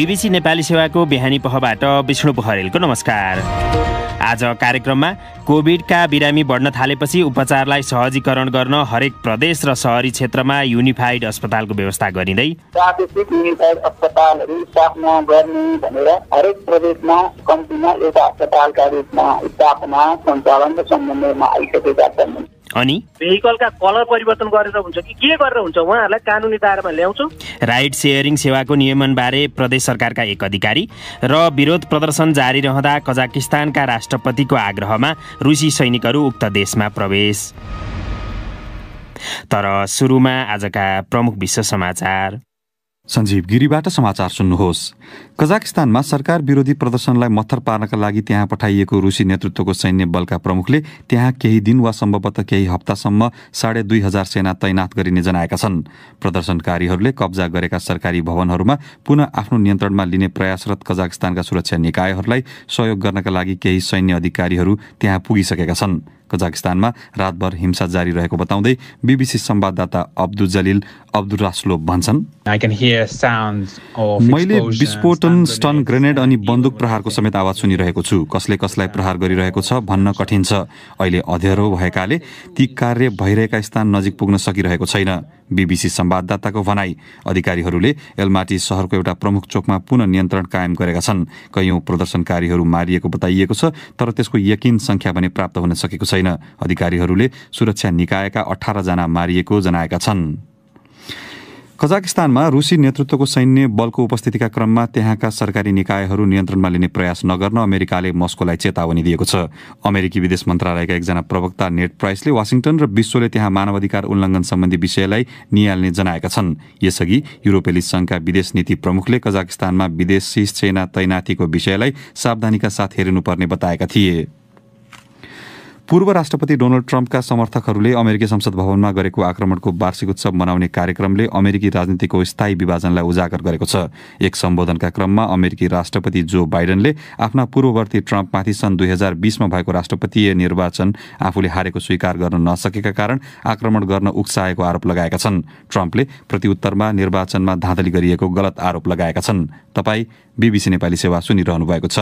BBC Nepali सेवाको बिहानी पहबाट विष्णु पोखरेलको नमस्कार। आज कार्यक्रममा कोभिडका बिरामी बढ्न थालेपछि उपचारलाई सहजीकरण गर्न हरेक प्रदेश र सहरी क्षेत्रमा युनिफाइड अस्पतालको व्यवस्था गरिँदै प्रादेशिक युनिफाइड अस्पतालहरू स्थापना गर्ने भनेर हरेक प्रदेशमा कम्तीमा एउटा अस्पतालका रूपमा स्थापना सञ्चालन र समन्वयमा आइसकेका छन्। अनि? भेहिकलका कलर परिवर्तन गरेर हुन्छ कि के गरेर हुन्छ? उहाँहरूलाई कानुनी दायरामा ल्याउँछौँ। राइड सेयरिङ सेवाको नियमनबारे प्रदेश सरकारका एक अधिकारी र विरोध प्रदर्शन जारी रहँदा कजाकिस्तानका राष्ट्रपतिको आग्रहमा रुसी सैनिकहरू उक्त देशमा प्रवेश। तर सुरुमा आजका प्रमुख विश्व समाचार। सञ्जीव गिरीबाट समाचार सुन्नुहोस्। कजाकिस्तानमा सरकार विरोधी प्रदर्शनलाई मत्थर पार्नका लागि त्यहाँ पठाइएको रुसी नेतृत्वको सैन्य बलका प्रमुखले त्यहाँ केही दिन वा सम्भवतः केही हप्तासम्म साढे दुई हजार सेना तैनात गरिने जनाएका छन्। प्रदर्शनकारीहरूले कब्जा गरेका सरकारी भवनहरूमा पुनः आफ्नो नियन्त्रणमा लिने प्रयासरत कजाकिस्तानका सुरक्षा निकायहरूलाई सहयोग गर्नका लागि केही सैन्य अधिकारीहरू त्यहाँ पुगिसकेका छन्। कजाकिस्तानमा रातभर हिंसा जारी रहेको बताउँदै बीबीसी संवाददाता अब्दुल जलिल अब्दुल रास्लोभ भन्छन्। मैले विस्फोटन स्टन ग्रेनेड अनि बन्दुक प्रहारको समेत आवाज सुनिरहेको छु। कसले कसलाई प्रहार गरिरहेको छ भन्न कठिन छ। अहिले अध्यरो भएकाले ती कार्य भइरहेका स्थान नजिक पुग्न सकिरहेको छैन। बीबीसी संवाददाताको भनाई अधिकारीहरूले एलमाटी सहरको एउटा प्रमुख चोकमा पुनः नियन्त्रण कायम गरेका छन्। कैयौं प्रदर्शनकारीहरू मारिएको बताइएको छ तर त्यसको यकिन संख्या भने प्राप्त हुन सकेको छैन। अधिकारीहरूले सुरक्षा निकायका अठार जना मारिएको जनाएका छन्। कजाकिस्तानमा रुसी नेतृत्वको सैन्य बलको उपस्थितिका क्रममा त्यहाँका सरकारी निकायहरू नियन्त्रणमा लिने प्रयास नगर्न अमेरिकाले मस्कोलाई चेतावनी दिएको छ। अमेरिकी विदेश मन्त्रालयका एकजना प्रवक्ता नेट प्राइसले वासिङटन र विश्वले त्यहाँ मानवाधिकार उल्लङ्घन सम्बन्धी विषयलाई निहाल्ने जनाएका छन्। यसअघि युरोपेली संघका विदेश नीति प्रमुखले कजाकिस्तानमा विदेशी सेना तैनाथीको विषयलाई सावधानीका साथ हेरिनुपर्ने बताएका थिए। पूर्व राष्ट्रपति डोनाल्ड ट्रम्पका समर्थकहरूले अमेरिकी संसद भवनमा गरेको आक्रमणको वार्षिक उत्सव मनाउने कार्यक्रमले अमेरिकी राजनीतिको स्थायी विभाजनलाई उजागर गरेको छ। एक सम्बोधनका क्रममा अमेरिकी राष्ट्रपति जो बाइडनले आफ्ना पूर्ववर्ती ट्रम्पमाथि सन् दुई हजार बीसमा भएको राष्ट्रपतीय निर्वाचन आफूले हारेको स्वीकार गर्न नसकेका कारण आक्रमण गर्न उक्साएको आरोप लगाएका छन्। ट्रम्पले प्रत्युत्तरमा निर्वाचनमा धाँधली गरिएको गलत आरोप लगाएका छन्। तपाईँ बीबीसी नेपाली सेवा सुनिरहनु भएको छ।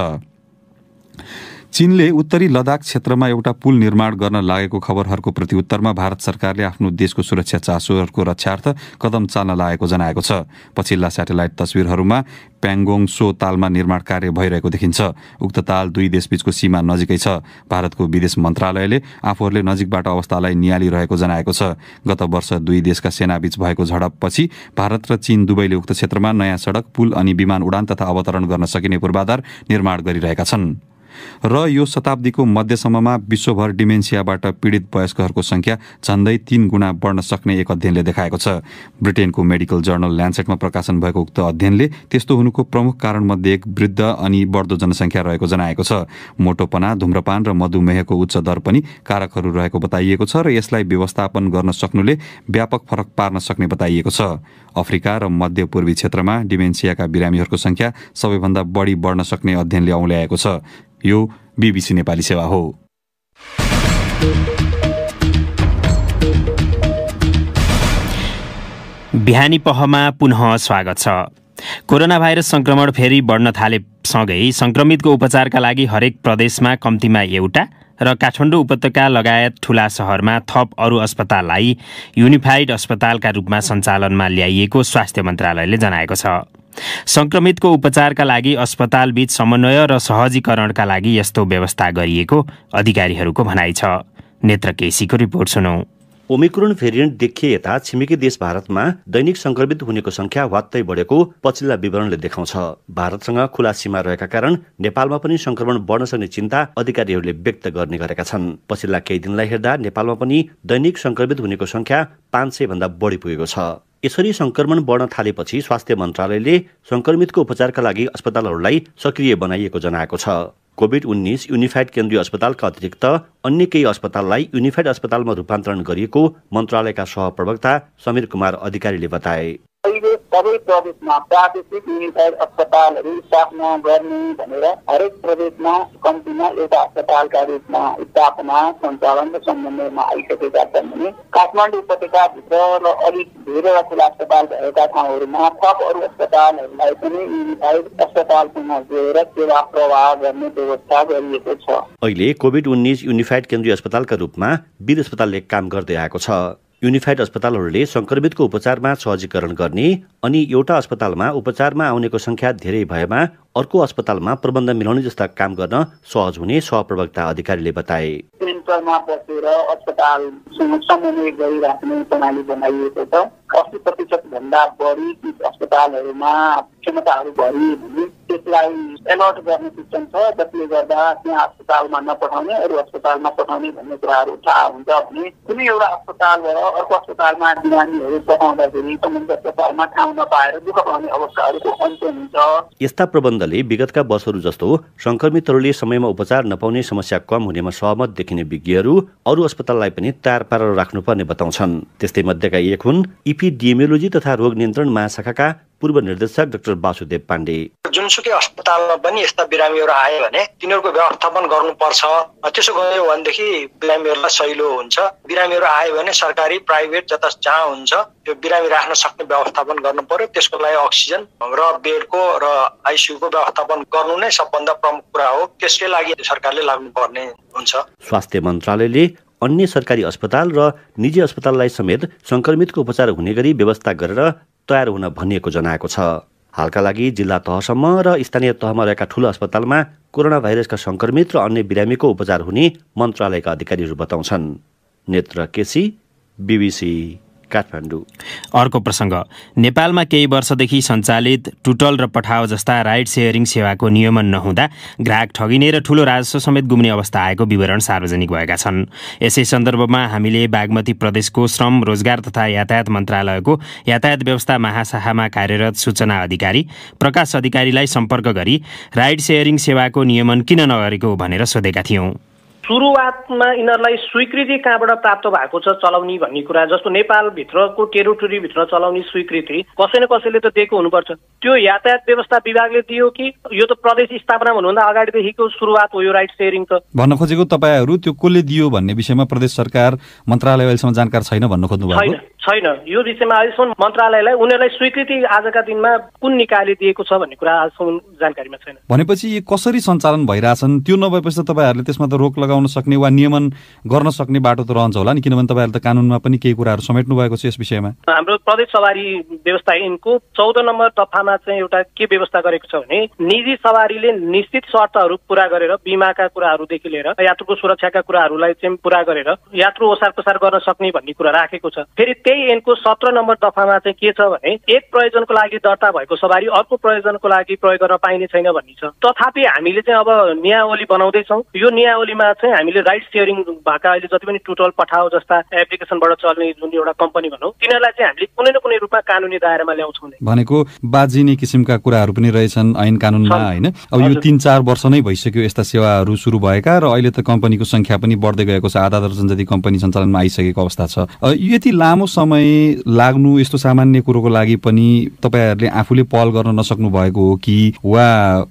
चीनले उत्तरी लद्दाख क्षेत्रमा एउटा पुल निर्माण गर्न लागेको खबरहरूको प्रतिउत्तरमा भारत सरकारले आफ्नो देशको सुरक्षा चासोहरूको रक्षार्थ कदम चाल्न लागेको जनाएको छ। पछिल्ला सेटेलाइट तस्विरहरूमा प्याङ्गोङ सो तालमा निर्माण कार्य भइरहेको देखिन्छ। उक्त ताल दुई देशबीचको सीमा नजिकै छ। भारतको विदेश मन्त्रालयले आफूहरूले नजिकबाट अवस्थालाई निहालिरहेको जनाएको छ। गत वर्ष दुई देशका सेनाबीच भएको झडपपछि भारत र चीन दुवैले उक्त क्षेत्रमा नयाँ सड़क पुल अनि विमान उडान तथा अवतरण गर्न सकिने पूर्वाधार निर्माण गरिरहेका छन्। र यो शताब्दीको मध्यसम्ममा विश्वभर डिमेन्सियाबाट पीडित वयस्कहरूको संख्या झन्डै तीन गुणा बढ्न सक्ने एक अध्ययनले देखाएको छ। ब्रिटेनको मेडिकल जर्नल ल्यान्डसेटमा प्रकाशन भएको उक्त अध्ययनले त्यस्तो हुनुको प्रमुख कारणमध्ये एक वृद्ध अनि बढ्दो जनसङ्ख्या रहेको जनाएको छ। मोटोपना धुम्रपान र मधुमेहको उच्च दर पनि कारकहरू रहेको बताइएको छ र यसलाई व्यवस्थापन गर्न सक्नुले व्यापक फरक पार्न सक्ने बताइएको छ। अफ्रिका र मध्य पूर्वी क्षेत्रमा डिमेन्सियाका बिरामीहरूको संख्या सबैभन्दा बढी बढ्न सक्ने अध्ययनले औल्याएको छ। यो बीबीसी नेपाली सेवा हो। बिहानी पहमा पुनः स्वागत छ। कोरोना भाइरस संक्रमण फेरि बढ्न थालेसँगै संक्रमितको उपचारका लागि हरेक प्रदेशमा कम्तीमा एउटा र काठमाडौँ उपत्यका लगायत ठूला सहरमा थप अरू अस्पताललाई युनिफाइड अस्पतालका रूपमा सञ्चालनमा ल्याइएको स्वास्थ्य मन्त्रालयले जनाएको छ। संक्रमितको उपचारका लागि अस्पतालबीच समन्वय र सहजीकरणका लागि यस्तो व्यवस्था गरिएको अधिकारीहरूको भनाइ छ। नेत्र केसीको रिपोर्ट सुनौ। ओमिक्रोन भेरिएन्ट देखिए यता छिमेकी देश भारतमा दैनिक संक्रमित हुनेको संख्या वात्तै बढेको पछिल्ला विवरणले देखाउँछ। भारतसँग खुला सीमा रहेका कारण नेपालमा पनि संक्रमण बढ्न सक्ने चिन्ता अधिकारीहरूले व्यक्त गर्ने गरेका छन्। पछिल्ला केही दिनलाई हेर्दा नेपालमा पनि दैनिक संक्रमित हुनेको संख्या पाँच सय भन्दा बढी पुगेको छ। यसरी संक्रमण बढ्न थालेपछि स्वास्थ्य मन्त्रालयले संक्रमितको उपचारका लागि अस्पतालहरूलाई सक्रिय बनाइएको जनाएको छ। कोभिड उन्नाइस युनिफाइड केन्द्रीय अस्पतालका अतिरिक्त अन्य केही अस्पताललाई युनिफाइड अस्पतालमा रूपान्तरण गरिएको मन्त्रालयका सहप्रवक्ता समीर कुमार अधिकारीले बताए। अहिले सबै प्रदेशमा प्रादेशिक युनिफाइड अस्पतालहरू स्थापना गर्ने भनेर हरेक प्रदेशमा कम्तीमा एउटा अस्पतालका रूपमा स्थापना सञ्चालन र समन्वयमा आइसकेका छन् भने काठमाडौँ उपत्यकाभित्र र अलिक धेरैवटा ठुला अस्पताल भएका ठाउँहरूमा थप अरू अस्पतालहरूलाई पनि युनिफाइड अस्पतालसँग जोडेर सेवा प्रवाह गर्ने व्यवस्था गरिएको छ। अहिले कोभिड उन्नाइस युनिफाइड केन्द्रीय अस्पतालका रूपमा वीर अस्पतालले काम गर्दै आएको छ। युनिफाइड अस्पतालहरूले संक्रमितको उपचारमा सहजीकरण गर्ने अनि एउटा अस्पतालमा उपचारमा आउनेको संख्या धेरै भएमा अर्को अस्पतालमा प्रबन्ध मिलाउने जस्ता काम गर्न सहज हुने सहप्रवक्ता अधिकारीले बताए। सेन्टरमा बसेर अस्पतालसँग समन्वय गरिराख्ने प्रणाली बनाइएको छ। अस्सी प्रतिशत भन्दा बढी अस्पतालहरूमा क्षमताहरू भरि त्यसलाई एलर्ट गर्ने सिस्टम छ जसले गर्दा त्यहाँ अस्पतालमा नपठाउने अरू अस्पतालमा पठाउने भन्ने कुराहरू थाहा हुन्छ भने कुनै एउटा अस्पतालबाट अर्को अस्पतालमा बिरामीहरू पठाउँदाखेरि सम्बन्धित अस्पतालमा ठाउँ नपाएर दुःख पाउने अवस्थाहरूको अन्त्य हुन्छ। यस्ता प्रबन्धले विगतका वर्षहरू जस्तो संक्रमितहरूले समयमा उपचार नपाउने समस्या कम हुनेमा सहमत देखिने विज्ञहरू अरू अस्पताललाई पनि तयार पारेर राख्नुपर्ने बताउँछन्। त्यस्तै मध्येका एक हुन् इपिडिएमियोलोजी तथा रोग नियन्त्रण महाशाखाका पूर्व निर्देशक डाक्टर वासुदेव पाण्डे। जुनसुकै अस्पतालमा पनि यस्ता बिरामीहरू आयो भने तिनीहरूको व्यवस्थापन गर्नुपर्छ। त्यसो गऱ्यो भनेदेखि बिरामीहरूलाई सहिलो हुन्छ। बिरामीहरू आयो भने सरकारी प्राइभेट जता जहाँ हुन्छ त्यो बिरामी राख्न सक्ने व्यवस्थापन गर्नु पर्यो। त्यसको लागि अक्सिजन र बेडको र आइसियुको व्यवस्थापन गर्नु नै सबभन्दा प्रमुख कुरा हो। त्यसकै लागि सरकारले लाग्नुपर्ने हुन्छ। स्वास्थ्य मन्त्रालयले अन्य सरकारी अस्पताल र निजी अस्पताललाई समेत संक्रमितको उपचार हुने गरी व्यवस्था गरेर तयार हुन भनिएको जनाएको छ। हालका लागि जिल्ला तहसम्म र स्थानीय तहमा रहेका ठूलो अस्पतालमा कोरोना भाइरसका संक्रमित र अन्य बिरामीको उपचार हुने मन्त्रालयका अधिकारीहरू बताउँछन्। नेत्र केसी बिबिसी। काठमाडौँ। अर्को प्रसङ्ग। नेपालमा केही वर्षदेखि सञ्चालित टुटल र पठाओ जस्ता राइड सेयरिङ सेवाको नियमन नहुँदा ग्राहक ठगिने र ठूलो राजस्व समेत गुम्ने अवस्था आएको विवरण सार्वजनिक भएका छन्। यसै सन्दर्भमा हामीले बागमती प्रदेशको श्रम रोजगार तथा यातायात मन्त्रालयको यातायात व्यवस्था महाशाखामा कार्यरत सूचना अधिकारी प्रकाश अधिकारीलाई सम्पर्क गरी राइड सेयरिङ सेवाको नियमन किन नगरेको भनेर सोधेका थियौँ। सुरुवातमा यिनीहरूलाई स्वीकृति कहाँबाट प्राप्त भएको छ चलाउने भन्ने कुरा जस्तो नेपालभित्रको टेरिटोरीभित्र चलाउने स्वीकृति कसै न कसैले त दिएको हुनुपर्छ। त्यो यातायात व्यवस्था विभागले दियो कि यो त प्रदेश स्थापना भन्नुभन्दा अगाडिदेखिको सुरुवात हो यो राइट सेयरिङ त। भन्न खोजेको तपाईँहरू त्यो कसले दियो भन्ने विषयमा प्रदेश सरकार मन्त्रालय अहिलेसम्म जानकार छैन भन्न खोज्नु भएको छैन। यो विषयमा अहिलेसम्म मन्त्रालयलाई उनीहरूलाई स्वीकृति आजका दिनमा कुन निकायले दिएको छ भन्ने कुरा आजसम्म जानकारीमा छैन। भनेपछि यी कसरी सञ्चालन भइरहेछन्? त्यो नभएपछि त तपाईँहरूले त्यसमा त रोक लगाउन सक्ने वा नियमन गर्न सक्ने बाटो त रहन्छ होला नि? किनभने तपाईँहरूले त कानुनमा पनि केही कुराहरू समेट्नु भएको छ यस विषयमा। हाम्रो प्रदेश सवारी व्यवस्था ऐनको चौध नम्बर दफामा चाहिँ एउटा के व्यवस्था गरेको छ भने निजी सवारीले निश्चित शर्तहरू पुरा गरेर बिमाका कुराहरूदेखि लिएर यात्रुको सुरक्षाका कुराहरूलाई चाहिँ पुरा गरेर यात्रु ओसार पसार गर्न सक्ने भन्ने कुरा राखेको छ। फेरि त्यही ऐनको सत्र नम्बर दफामा चाहिँ के छ भने एक प्रयोजनको लागि दर्ता भएको सवारी अर्को प्रयोजनको लागि प्रयोग गर्न पाइने छैन भन्ने छ। तथापि हामीले चाहिँ अब नियावली बनाउँदैछौँ। यो नियावलीमा चाहिँ हामीले राइट सेयरिङ भएका अहिले जति पनि टुटल पठाओ जस्ता एप्लिकेसनबाट चल्ने जुन एउटा कम्पनी भनौँ तिनीहरूलाई चाहिँ हामीले कुनै न कुनै रूपमा कानुनी दायरामा ल्याउँछौँ भनेको बाजिने किसिमका कुराहरू पनि रहेछन् ऐन कानुनमा। होइन? अब यो। तिन चार वर्ष नै भइसक्यो यस्ता सेवाहरू सुरु भएका र अहिले त कम्पनीको संख्या पनि बढ्दै गएको छ। आधा दर्जन जति कम्पनी सञ्चालनमा आइसकेको अवस्था छ। यति लामो समय लाग्नु यस्तो सामान्य कुरोको लागि पनि तपाईँहरूले आफूले पहल गर्न नसक्नु भएको हो कि वा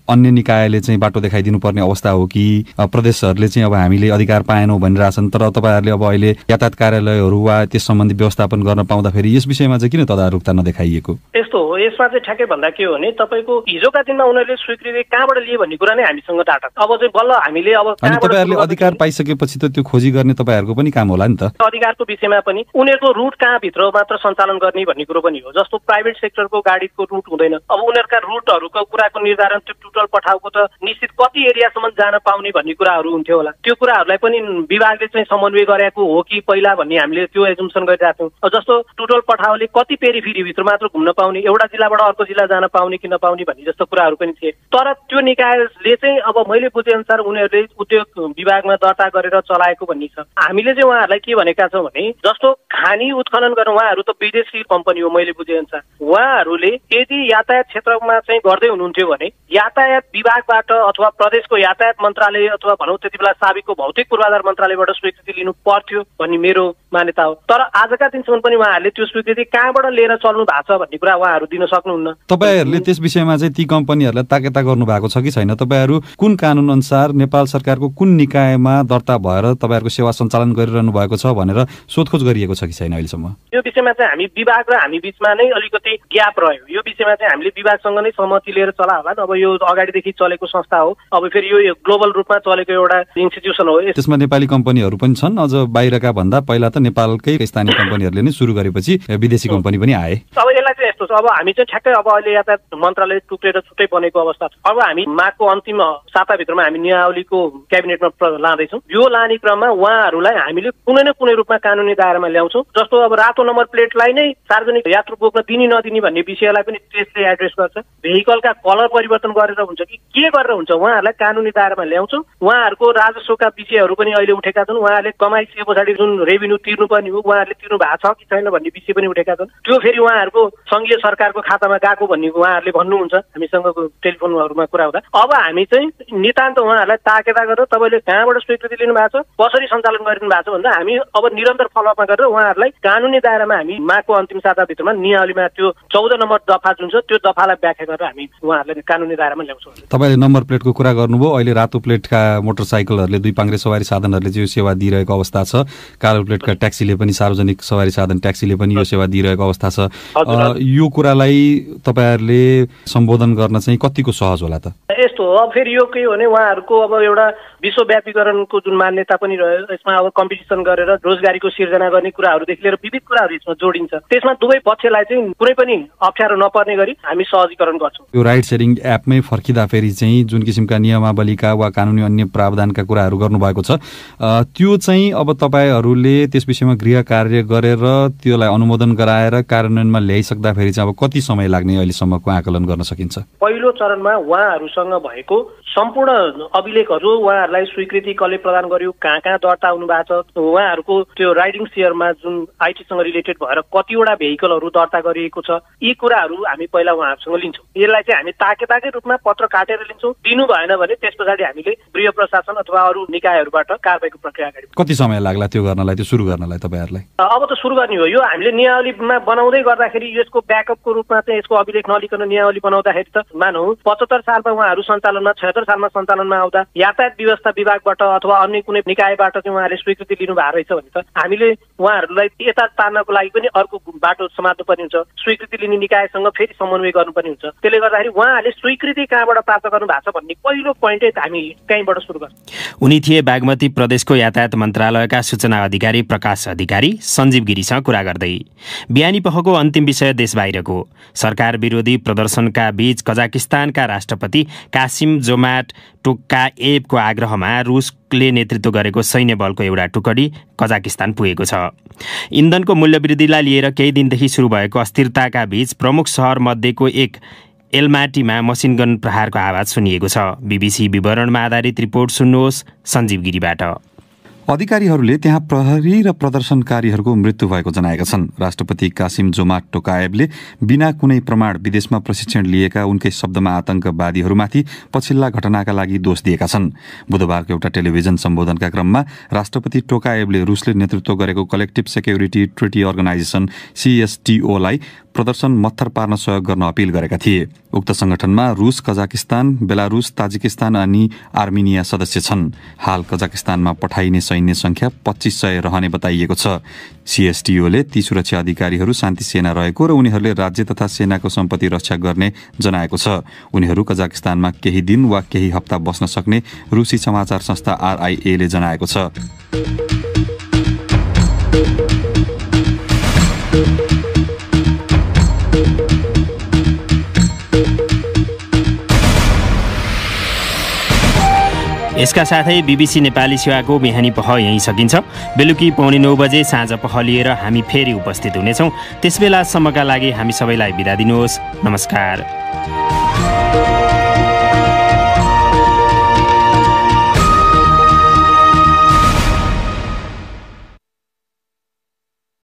अन्य निकायले चाहिँ बाटो देखाइदिनु पर्ने अवस्था हो कि प्रदेशहरूले चाहिँ अब हामीले अधिकार पाएनौँ भनिरहेछन् तर तपाईँहरूले अब अहिले यातायात कार्यालयहरू वा त्यस सम्बन्धी व्यवस्थापन गर्न पाउँदाखेरि यस विषयमा चाहिँ किन तदारुकता नदेखाइएको यस्तो हो यसमा चाहिँ ठ्याक्कै भन्दा के हो भने तपाईँको हिजोका दिनमा उनीहरूले स्वीकृति कहाँबाट लिए भन्ने कुरा नै हामीसँग डाटा अब चाहिँ बल्ल हामीले अब तपाईँहरूले अधिकार? पाइसकेपछि त त्यो खोजी गर्ने तपाईँहरूको पनि काम होला नि त अधिकारको विषयमा पनि उनीहरूको रुट कहाँभित्र मात्र सञ्चालन गर्ने भन्ने कुरो पनि हो। जस्तो प्राइभेट सेक्टरको गाडीको रुट हुँदैन। अब उनीहरूका रुटहरूको कुराको निर्धारण त्यो टुटल पठाएको त निश्चित कति एरियासम्म जान पाउने भन्ने कुराहरू हुन्थ्यो होला। त्यो कुराहरूलाई पनि विभागले चाहिँ समन्वय गरेको हो कि पहिला भन्ने हामीले त्यो एजुम्सन गरिरहेको थियौँ। जस्तो टुटल पठाओले कति पेरिफेरीभित्र मात्र घुम्न पाउने एउटा जिल्लाबाट अर्को जिल्ला जान पाउने कि नपाउने भन्ने जस्तो कुराहरू पनि थिए। तर त्यो निकायले चाहिँ अब मैले बुझे अनुसार उनीहरूले उद्योग विभागमा दर्ता गरेर चलाएको भन्ने छ। हामीले चाहिँ उहाँहरूलाई के भनेका छौँ भने जस्तो खानी उत्खनन सञ्चालन गर्न उहाँहरू त विदेशी कम्पनी हो मैले बुझे अनुसार उहाँहरूले यदि यातायात क्षेत्रमा चाहिँ गर्दै हुनुहुन्थ्यो भने यातायात विभागबाट अथवा प्रदेशको यातायात मन्त्रालय अथवा भनौँ त्यति बेला साबिकको भौतिक पूर्वाधार मन्त्रालयबाट स्वीकृति लिनु पर्थ्यो भन्ने मेरो मान्यता हो। तर आजका दिनसम्म पनि उहाँहरूले त्यो स्वीकृति कहाँबाट लिएर चल्नु भएको छ भन्ने कुरा उहाँहरू दिन सक्नुहुन्न। तपाईँहरूले त्यस विषयमा चाहिँ ती कम्पनीहरूलाई ताकेता गर्नु भएको छ कि छैन? तपाईँहरू कुन कानुन अनुसार नेपाल सरकारको कुन निकायमा दर्ता भएर तपाईँहरूको सेवा सञ्चालन गरिरहनु भएको छ भनेर सोधखोज गरिएको छ कि छैन अहिलेसम्म? यो विषयमा चाहिँ हामी विभाग र हामी बिचमा नै अलिकति ग्याप रह्यो। यो विषयमा चाहिँ हामीले विभागसँग नै सहमति लिएर चला होला अब यो अगाडिदेखि चलेको संस्था हो। अब फेरि यो ग्लोबल रूपमा चलेको एउटा इन्स्टिट्युसन हो। त्यसमा नेपाली कम्पनीहरू पनि छन्। अझ बाहिरका भन्दा पहिला त नेपालकै स्थानीय कम्पनीहरूले नै सुरु गरेपछि विदेशी कम्पनी पनि आए। अब यसलाई चाहिँ यस्तो छ। अब हामी चाहिँ ठ्याक्कै अब अहिले यातायात मन्त्रालय टुक्रेर छुट्टै बनेको अवस्था छ। अब हामी माघको अन्तिम साताभित्रमा हामी नियावलीको क्याबिनेटमा लाँदैछौँ। यो लाने क्रममा उहाँहरूलाई हामीले कुनै न कुनै रूपमा कानुनी दायरामा ल्याउँछौँ। जस्तो अब रातो नम्बर प्लेटलाई नै सार्वजनिक यात्रु बोक्न दिने नदिने भन्ने विषयलाई पनि त्यसले एड्रेस गर्छ। भेहिकलका कलर परिवर्तन गरेर हुन्छ कि के गरेर हुन्छ उहाँहरूलाई कानुनी दायरामा ल्याउँछौँ। उहाँहरूको राजस्वका विषयहरू पनि अहिले उठेका छन्। उहाँहरूले कमाइ सिए पछाडि जुन रेभिन्यू तिर्नुपर्ने हो उहाँहरूले तिर्नु भएको छ कि छैन भन्ने विषय पनि उठेका छन्। त्यो फेरि उहाँहरूको सङ्घीय सरकारको खातामा गएको भन्ने उहाँहरूले भन्नुहुन्छ। हामीसँग टेलिफोनहरूमा कुरा हुँदा। अब हामी चाहिँ नितान्त उहाँहरूलाई ताकेता गरेर तपाईँले कहाँबाट स्वीकृति लिनु भएको छ कसरी सञ्चालन गरिदिनु भएको छ भन्दा हामी अब निरन्तर फलोअपमा गरेर उहाँहरूलाई कानुनी दायरामा हामी माघको अन्तिम साताभित्रमा नियावलीमा त्यो चौध नम्बर दफा जुन छ त्यो दफालाई व्याख्या गरेर हामी उहाँहरूलाई कानुनी दायरामा ल्याउँछौँ। तपाईँले नम्बर प्लेटको कुरा गर्नुभयो अहिले रातो प्लेटका मोटरसाइकलहरूले दुई पाङ्रे सवारी साधनहरूले चाहिँ यो सेवा दिइरहेको अवस्था छ। कालो प्लेटका ट्याक्सीले पनि सार्वजनिक सवारी साधन ट्याक्सीले पनि यो सेवा दिइरहेको अवस्था छ। यो कुरालाई तपाईँहरूले सम्बोधन गर्न चाहिँ कतिको सहज होला त? यस्तो हो अब फेरि यो के हो भने उहाँहरूको अब एउटा विश्वव्यापीकरणको जुन मान्यता पनि रह्यो यसमा अब कम्पिटिसन गरेर रोजगारीको सिर्जना गर्ने कुराहरूदेखि लिएर विविध कुराहरू यसमा जोडिन्छ। त्यसमा दुवै पक्षलाई चाहिँ कुनै पनि अप्ठ्यारो नपर्ने गरी हामी सहजीकरण गर्छौँ। यो राइड सेयरिङ एपमै फर्किँदाखेरि चाहिँ जुन किसिमका नियमावलीका वा कानुनी अन्य प्रावधानका कुराहरू गर्नुभएको छ त्यो चाहिँ अब तपाईँहरूले त्यस विषयमा गृह कार्य गरेर त्यसलाई अनुमोदन गराएर कार्यान्वयनमा ल्याइसक्दाखेरि चाहिँ अब कति समय लाग्ने अहिलेसम्मको आकलन गर्न सकिन्छ? पहिलो चरणमा उहाँहरूसँग भएको सम्पूर्ण अभिलेखहरू उहाँहरूलाई स्वीकृति कसले प्रदान गर्यो कहाँ कहाँ दर्ता हुनु भएको छ उहाँहरूको त्यो राइडिङ सेयरमा जुन आइटीसँग रिलेटेड भएर कतिवटा भेहिकलहरू दर्ता गरिएको छ यी कुराहरू हामी पहिला उहाँहरूसँग लिन्छौँ। यसलाई चाहिँ हामी ताकेताकै रूपमा पत्र काटेर लिन्छौँ। दिनु भएन भने त्यस पछाडि हामीले गृह प्रशासन अथवा अरू निकायहरूबाट कारवाहीको प्रक्रिया अगाडि कति समय लाग्ला त्यो गर्नलाई त्यो सुरु गर्नलाई तपाईँहरूलाई? अब त सुरु गर्ने हो। यो हामीले नियावलीमा बनाउँदै गर्दाखेरि यसको ब्याकअपको रूपमा चाहिँ यसको अभिलेख नलिकन नियावली बनाउँदाखेरि त मानौ पचहत्तर सालमा उहाँहरू सञ्चालनमा छत्तर सालमा सञ्चालनमा आउँदा यातायात व्यवस्था विभागबाट अथवा अन्य कुनै निकायबाट चाहिँ उहाँहरूले स्वीकृति लिनु भएको रहेछ भने त हामीले उहाँहरूलाई यता तार्नको लागि पनि अर्को बाटो समात्नु पर्ने हुन्छ। स्वीकृति लिने निकायसँग फेरि समन्वय गर्नुपर्ने हुन्छ। त्यसले गर्दाखेरि उहाँहरूले स्वीकृति कहाँबाट प्राप्त गर्नु भएको छ भन्ने पहिलो पोइन्टै हामी कहीँबाट सुरु गर्छौँ। उनी थिए बागमती प्रदेशको यातायात मन्त्रालयका सूचना अधिकारी प्रकाश अधिकारी सञ्जीव गिरीसँग कुरा गर्दै। बिहानी पहको अन्तिम विषय देश बाहिरको। सरकार विरोधी प्रदर्शनका बीच कजाकिस्तानका राष्ट्रपति कासिम जोमाट टोक्काएबको आग्रहमा रुसले नेतृत्व गरेको सैन्य बलको एउटा टुकडी कजाकिस्तान पुगेको छ। इन्धनको मूल्यवृद्धिलाई लिएर केही दिनदेखि सुरु भएको अस्थिरताका बीच प्रमुख सहर मध्येको एक एलमाटीमा मसिनगन प्रहारको आवाज सुनिएको छ। बिबिसी विवरणमा आधारित रिपोर्ट सुन्नुहोस् सञ्जीव गिरीबाट। अधिकारीहरूले त्यहाँ प्रहरी र प्रदर्शनकारीहरूको मृत्यु भएको जनाएका छन्। राष्ट्रपति कासिम जोमा टोकाएबले बिना कुनै प्रमाण विदेशमा प्रशिक्षण लिएका उनकै शब्दमा आतंकवादीहरूमाथि पछिल्ला घटनाका लागि दोष दिएका छन्। बुधबारको एउटा टेलिभिजन सम्बोधनका क्रममा राष्ट्रपति टोकाएबले रुसले नेतृत्व गरेको कलेक्टिभ सेक्युरिटी ट्रिटी अर्गनाइजेसन सीएसटीओलाई प्रदर्शन मत्थर पार्न सहयोग गर्न अपील गरेका थिए। उक्त संगठनमा रुस कजाकिस्तान बेलारुस ताजिकिस्तान अनि आर्मेनिया सदस्य छन्। हाल कजाकिस्तानमा पठाइने सैन्य संख्या पच्चिस सय रहने बताइएको छ। सीएसटीओले ती सुरक्षा अधिकारीहरू शान्ति सेना रहेको र उनीहरूले राज्य तथा सेनाको सम्पत्ति रक्षा गर्ने जनाएको छ। उनीहरू कजाकिस्तानमा केही दिन वा केही हप्ता बस्न सक्ने रुसी समाचार संस्था आरआईएले जनाएको छ। यसका साथै बिबिसी नेपाली सेवाको बिहानी पह यहीँ सकिन्छ। बेलुकी पौने नौ बजे साँझ पह लिएर हामी फेरि उपस्थित हुनेछौँ। त्यसबेलासम्मका लागि हामी सबैलाई बिदा दिनुहोस्। नमस्कार।